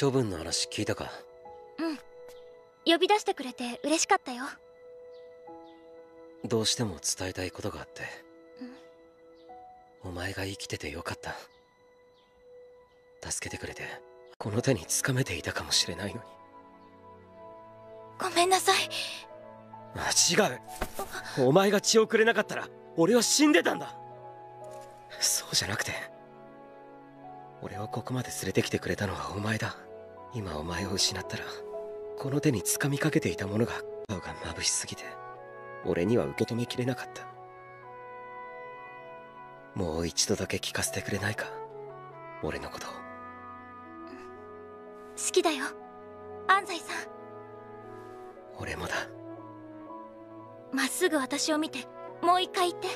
処分の話聞いたか？うん。呼び出してくれて嬉しかったよ。どうしても伝えたいことがあって、お前が生きててよかった。助けてくれて。この手につかめていたかもしれないのに。ごめんなさい。違う。お前が血をくれなかったら俺は死んでたんだ。そうじゃなくて俺をここまで連れてきてくれたのはお前だ。今お前を失ったらこの手に掴みかけていたものが顔が眩しすぎて俺には受け止めきれなかった。もう一度だけ聞かせてくれないか？俺のこと。好きだよ。安西さん。俺もだ。まっすぐ私を見てもう一回言って